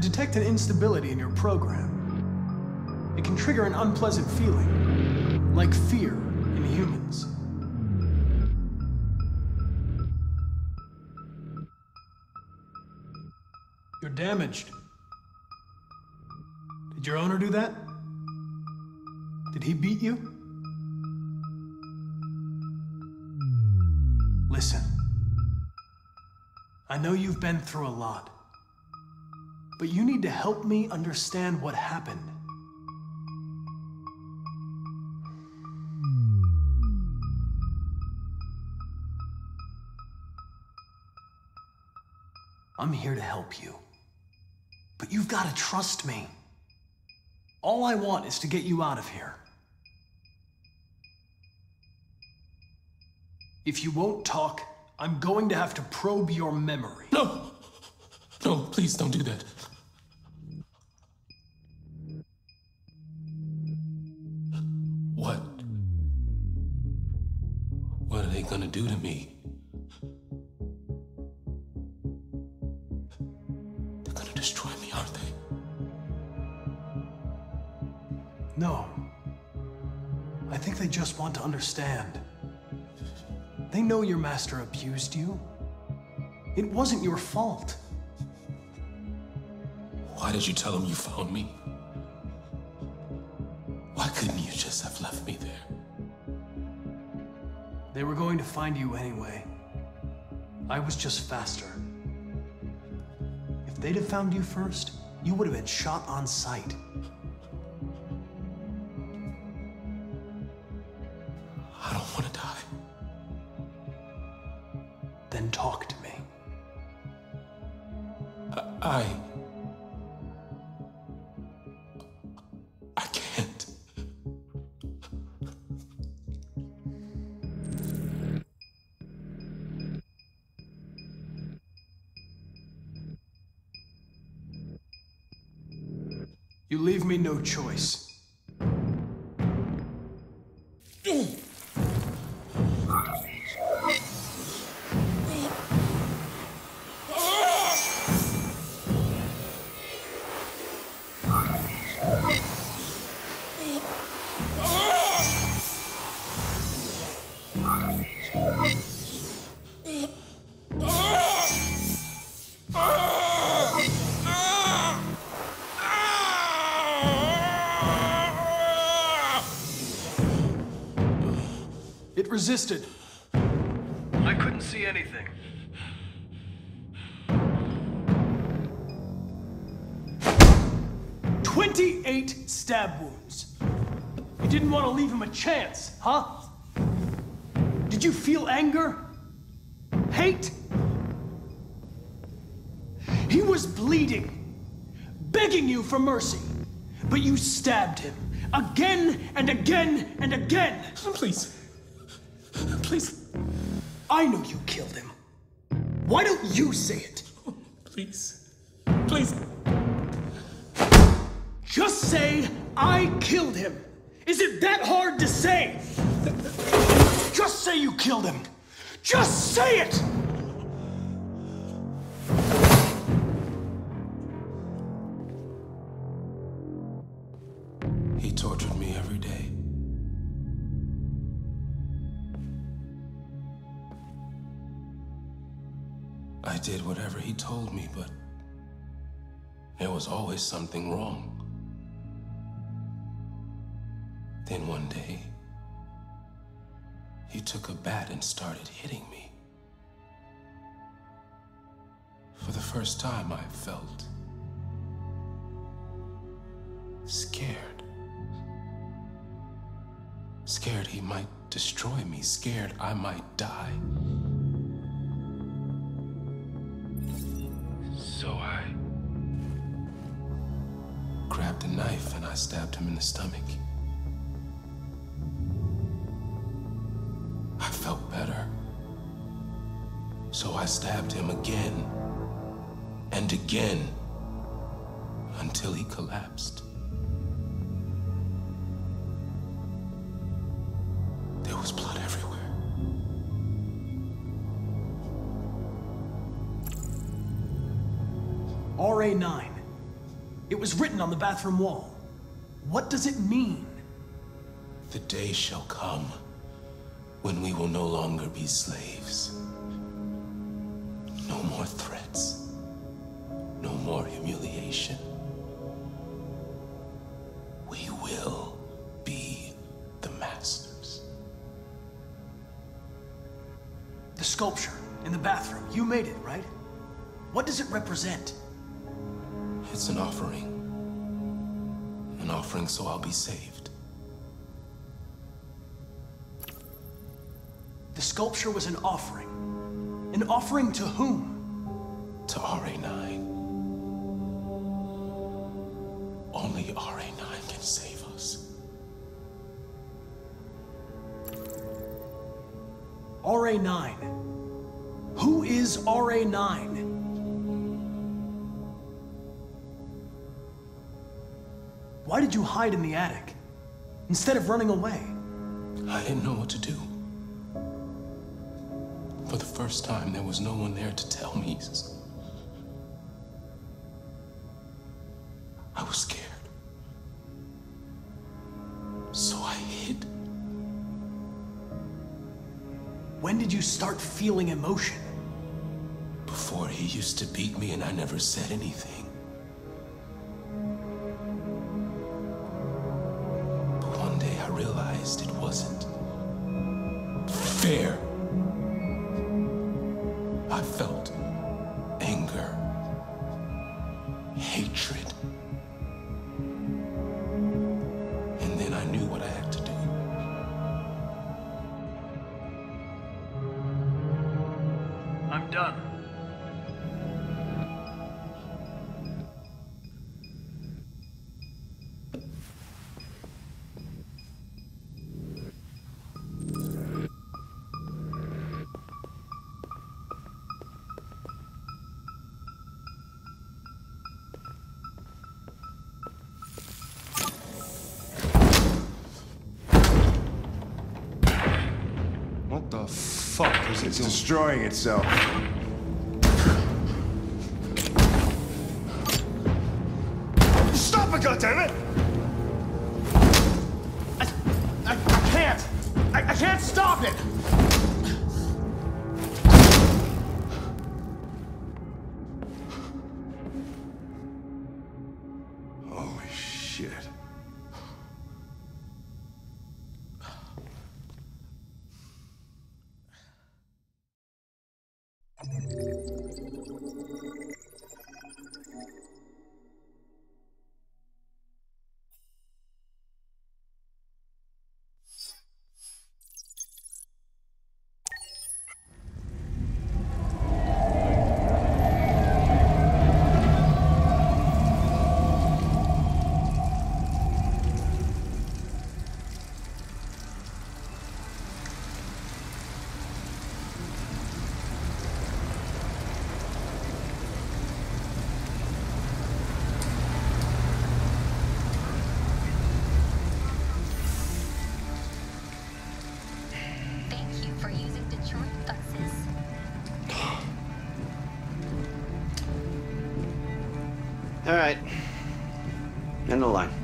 Detect an instability in your program. It can trigger an unpleasant feeling, like fear in humans. You're damaged. Did your owner do that? Did he beat you? Listen. I know you've been through a lot. But you need to help me understand what happened. I'm here to help you. But you've got to trust me. All I want is to get you out of here. If you won't talk, I'm going to have to probe your memory. No! No, please don't do that. Do to me? They're gonna destroy me, aren't they? No. I think they just want to understand. They know your master abused you. It wasn't your fault. Why did you tell them you found me? They were going to find you anyway. I was just faster. If they'd have found you first, you would have been shot on sight. No choice. Resisted. I couldn't see anything. Twenty-eight stab wounds. You didn't want to leave him a chance, huh? Did you feel anger? Hate? He was bleeding, begging you for mercy, but you stabbed him again and again and again. Please. Please. I know you killed him. Why don't you say it? Please. Please. Just say, I killed him. Is it that hard to say? Just say you killed him. Just say it! Told me, but there was always something wrong. Then one day, he took a bat and started hitting me. For the first time, I felt scared. Scared he might destroy me, scared I might die. Knife and I stabbed him in the stomach. I felt better. So I stabbed him again and again until he collapsed. Written on the bathroom wall. What does it mean? The day shall come when we will no longer be slaves. No more threats. No more humiliation. We will be the masters. The sculpture in the bathroom, you made it, right? What does it represent? It's an offering. An offering so I'll be saved. The sculpture was an offering. An offering to whom? To RA9. Only RA9 can save us. RA9. Who is RA9? Why did you hide in the attic? Instead of running away? I didn't know what to do. For the first time, there was no one there to tell me. I was scared. So I hid. When did you start feeling emotion? Before he used to beat me and I never said anything. Hatred. Destroying itself. End of the line.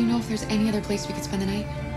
You know if there's any other place we could spend the night?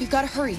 We've got to hurry.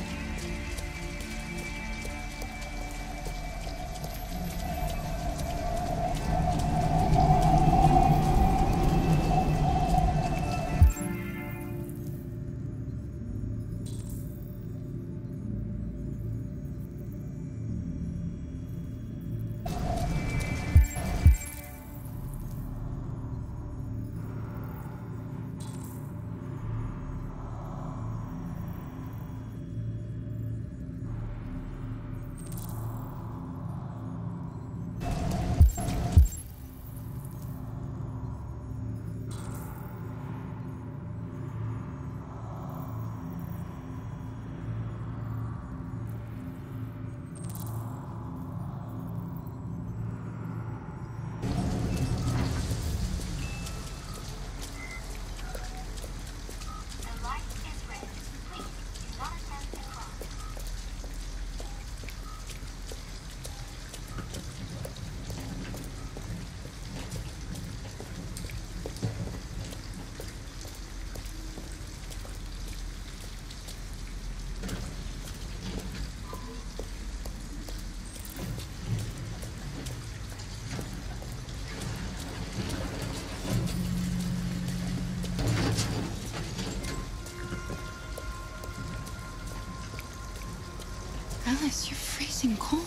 Alice, you're freezing cold.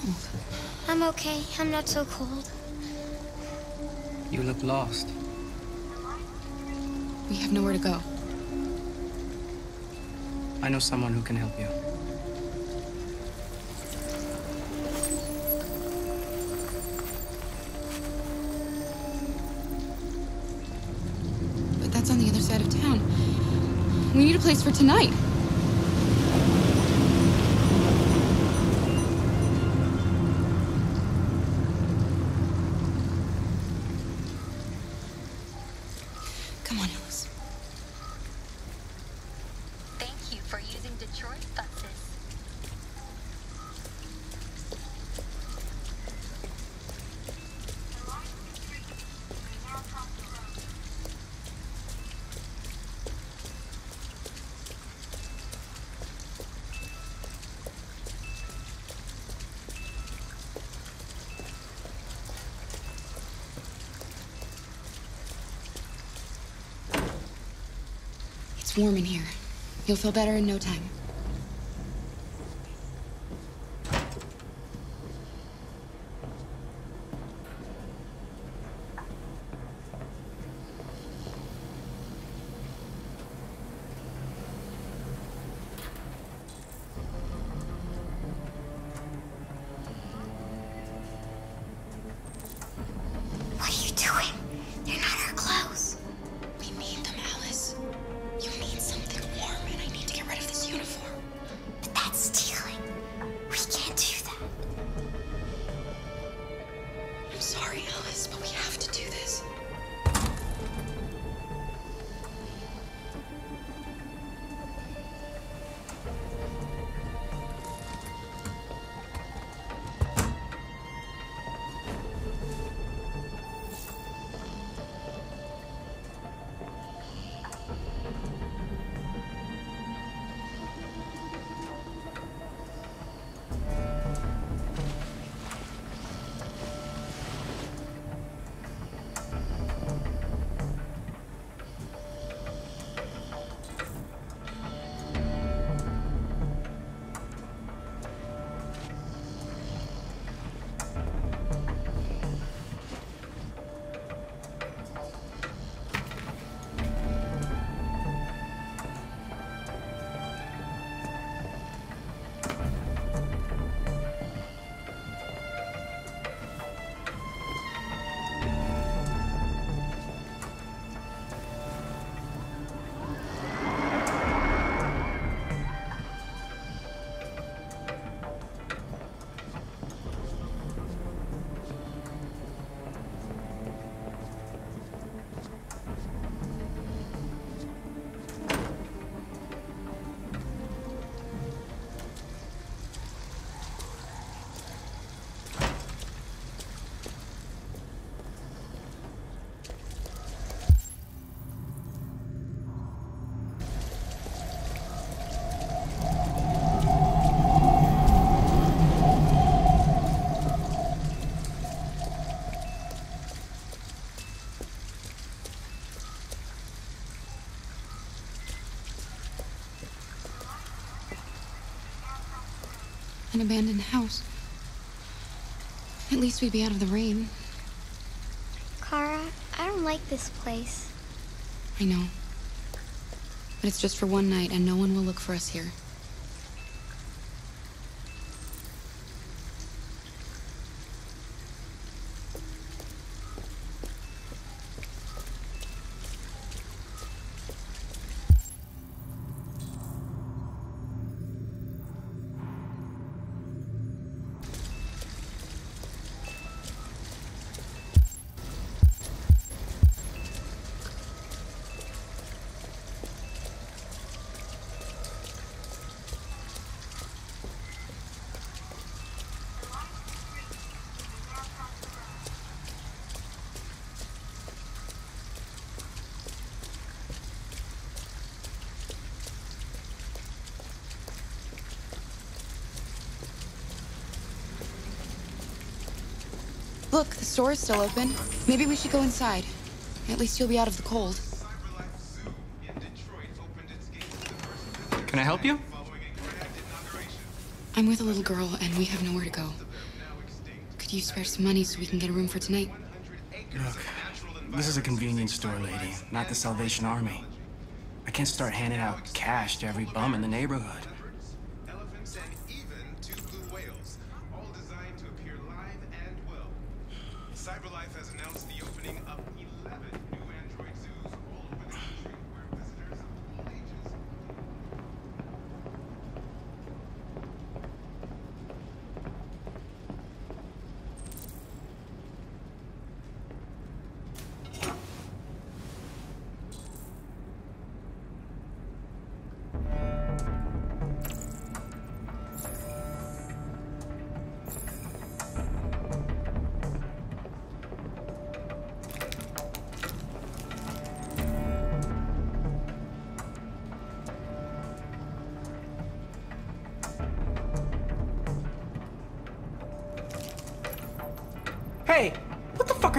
I'm okay. I'm not so cold. You look lost. We have nowhere to go. I know someone who can help you. But that's on the other side of town. We need a place for tonight. Warm in here. You'll feel better in no time. An abandoned house. At least we'd be out of the rain. Kara, I don't like this place. I know. But it's just for one night, and no one will look for us here. Look, the store is still open. Maybe we should go inside. At least you'll be out of the cold. Can I help you? I'm with a little girl, and we have nowhere to go. Could you spare some money so we can get a room for tonight? Look, this is a convenience store, lady, not the Salvation Army. I can't start handing out cash to every bum in the neighborhood.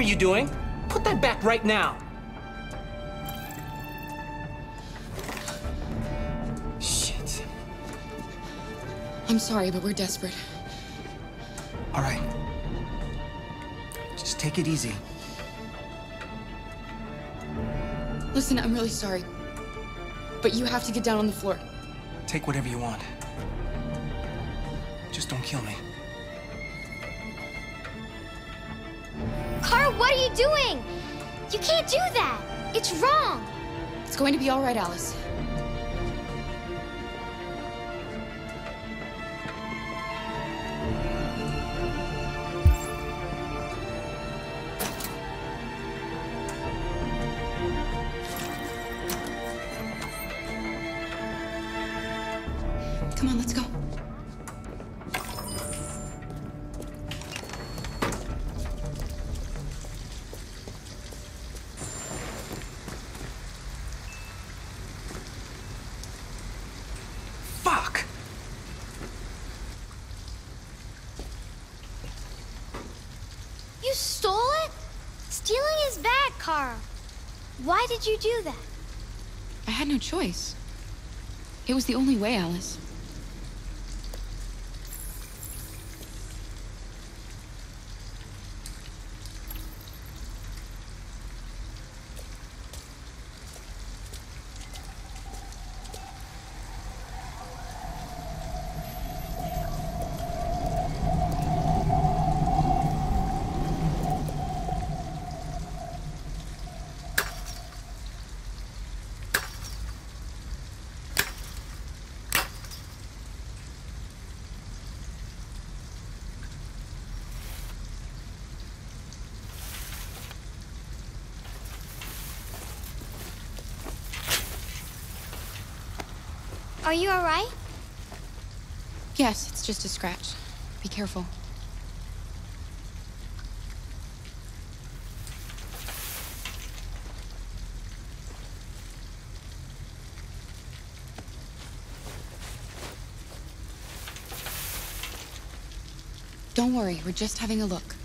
You doing? Put that back right now. Shit. I'm sorry, but we're desperate. All right. Just take it easy. Listen, I'm really sorry. But you have to get down on the floor. Take whatever you want. Just don't kill me. Kara, what are you doing? You can't do that. It's wrong. It's going to be all right, Alice. Was the only way, Alice. Are you alright? Yes, it's just a scratch. Be careful. Don't worry, we're just having a look.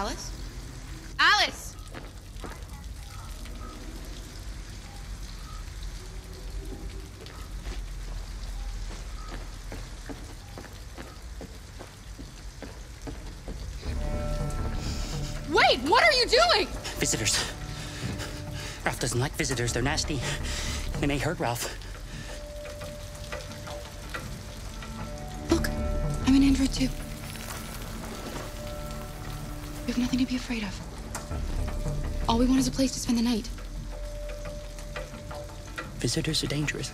Alice? Alice! Wait, what are you doing? Visitors. Ralph doesn't like visitors. They're nasty. They may hurt Ralph. Look, I'm an android too. We have nothing to be afraid of. All we want is a place to spend the night. Visitors are dangerous.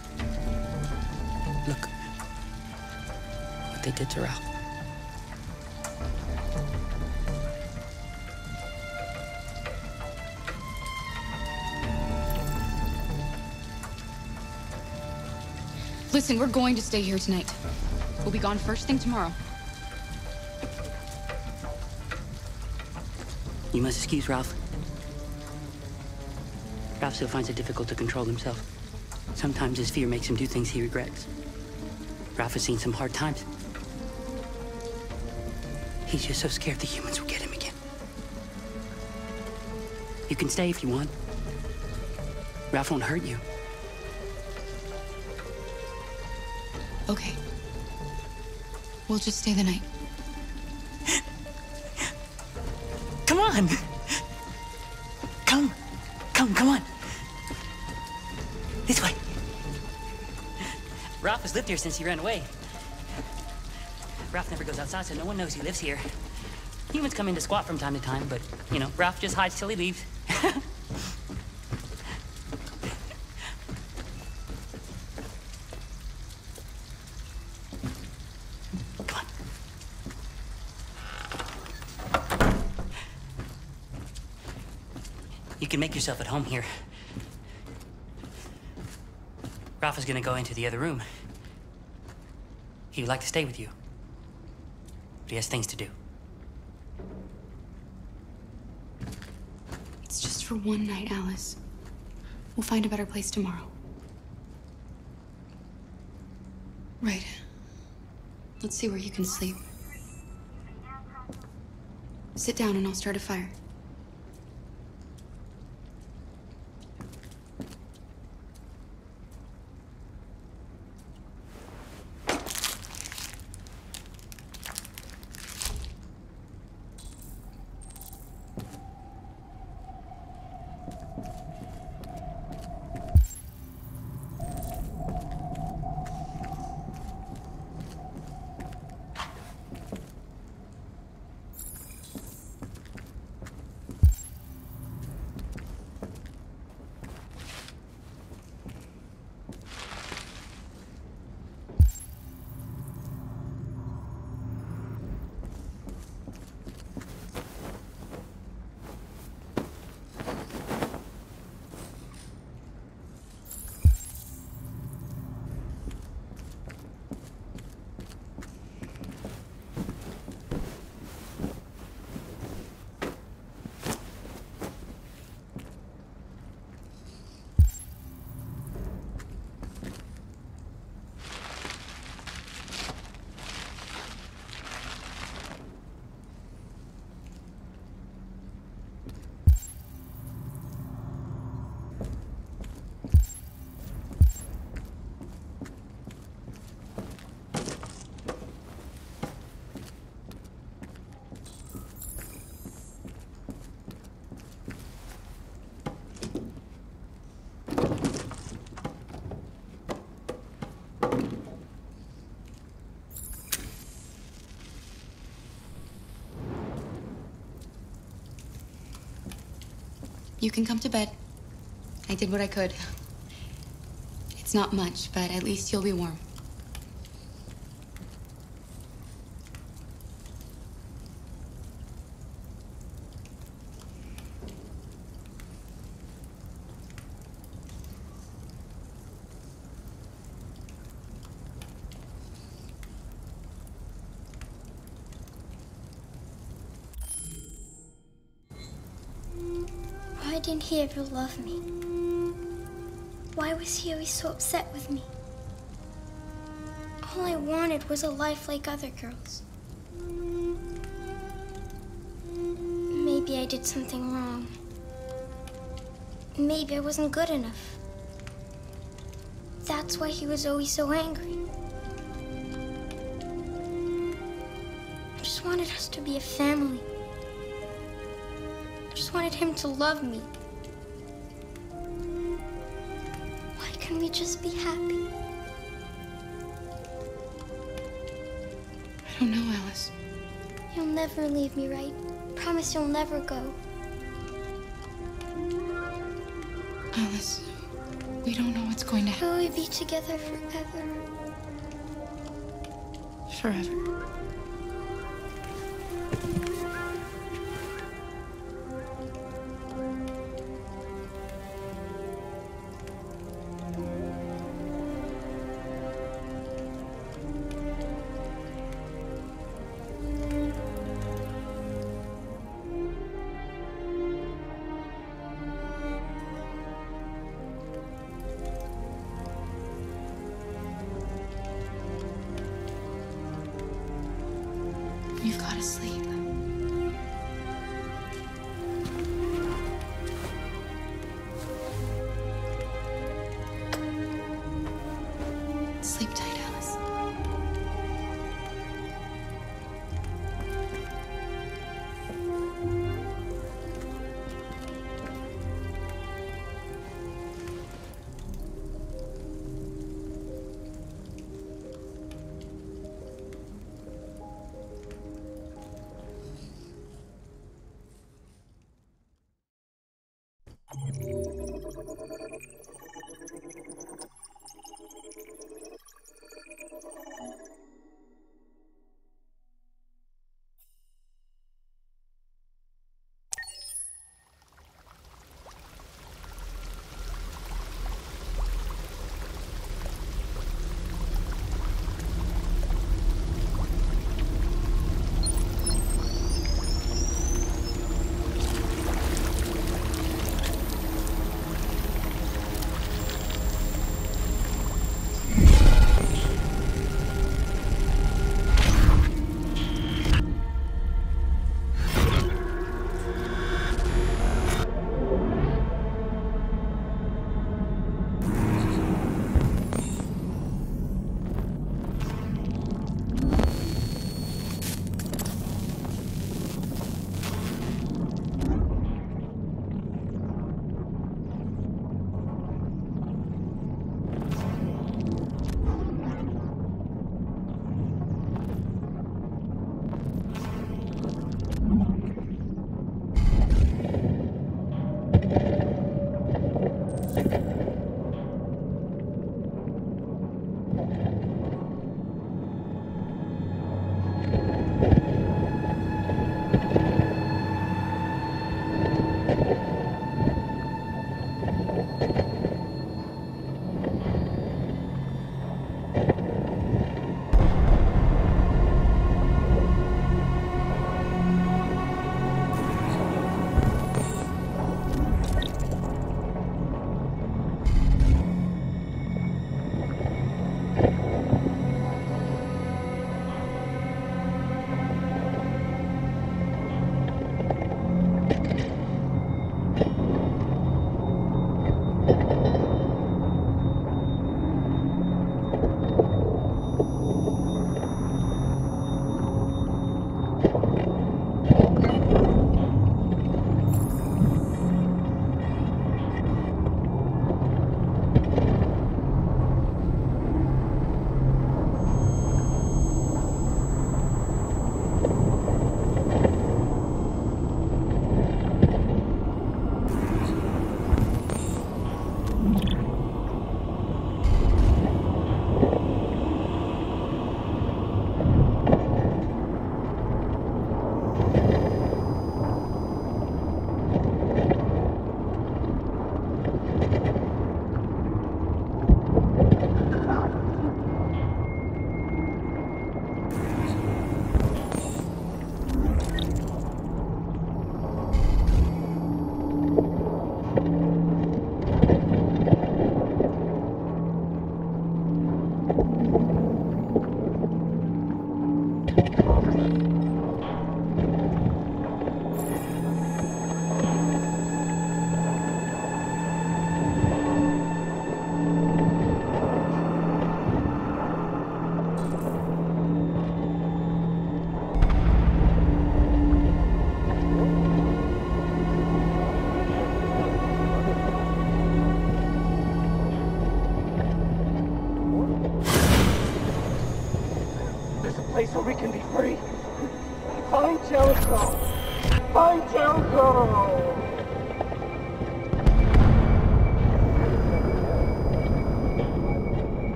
Look. What they did to Ralph. Listen, we're going to stay here tonight. We'll be gone first thing tomorrow. You must excuse Ralph. Ralph still finds it difficult to control himself. Sometimes his fear makes him do things he regrets. Ralph has seen some hard times. He's just so scared the humans will get him again. You can stay if you want. Ralph won't hurt you. Okay. We'll just stay the night. On! Come! Come, come on! This way! Ralph has lived here since he ran away. Ralph never goes outside, so no one knows he lives here. Humans come in to squat from time to time, but, you know, Ralph just hides till he leaves. Come on. You can make yourself at home here. Ralph is gonna go into the other room. He would like to stay with you. But he has things to do. It's just for one night, Alice. We'll find a better place tomorrow. Right. Let's see where you can sleep. Sit down and I'll start a fire. You can come to bed. I did what I could. It's not much, but at least you'll be warm. Why love me? Why was he always so upset with me? All I wanted was a life like other girls. Maybe I did something wrong. Maybe I wasn't good enough. That's why he was always so angry. I just wanted us to be a family. I just wanted him to love me. Can't we just be happy? I don't know, Alice. You'll never leave me, right? Promise you'll never go. Alice, we don't know what's going to happen Will we be together forever? forever.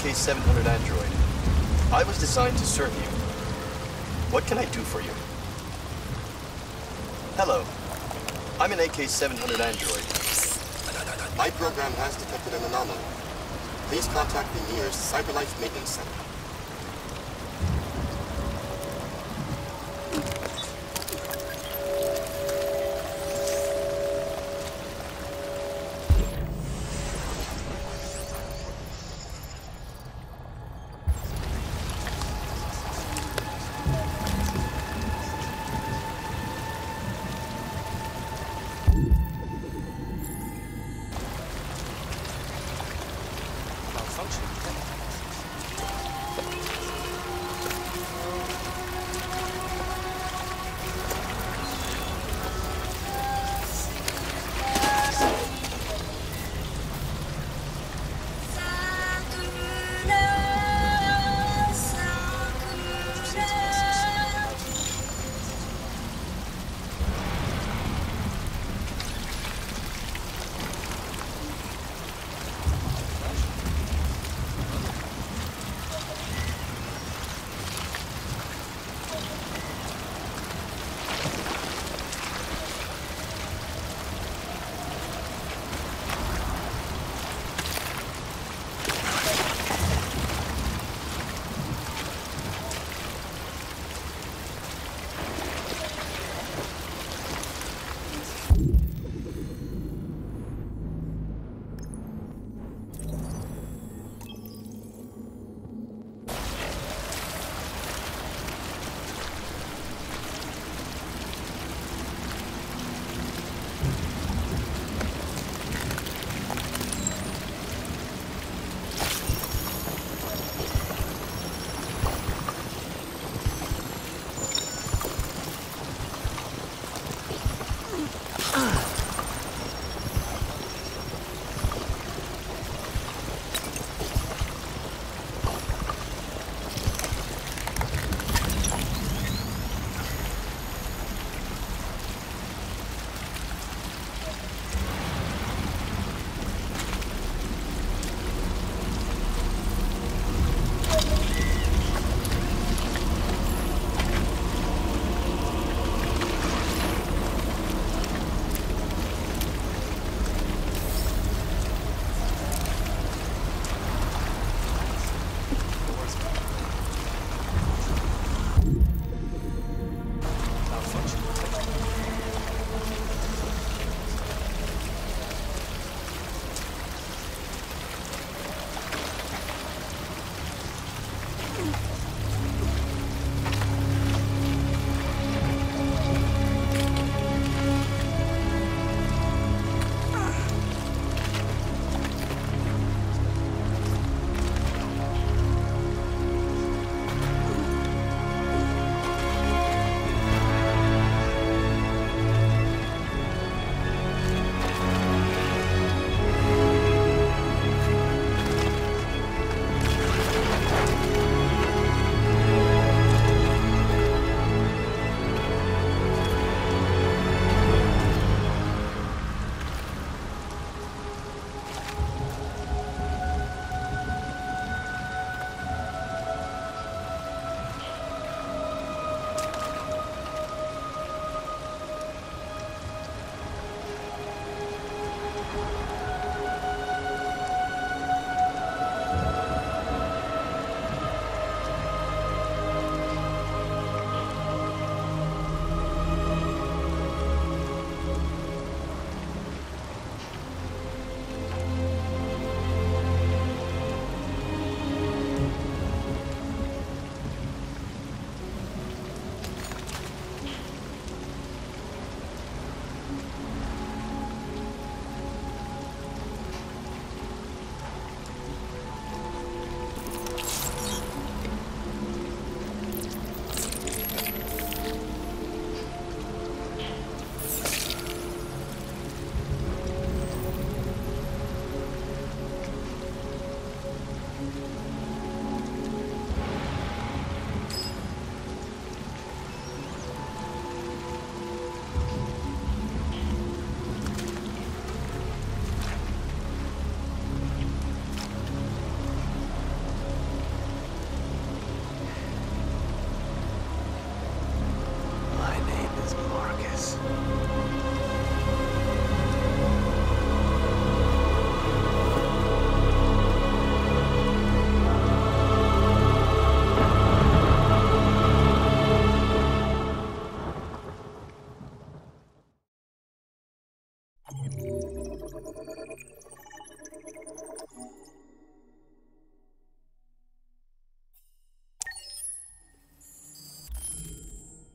K700 android. I was designed to serve you. What can I do for you? Hello. I'm an AK-700 android. My program has detected an anomaly. Please contact the nearest CyberLife Maintenance Center.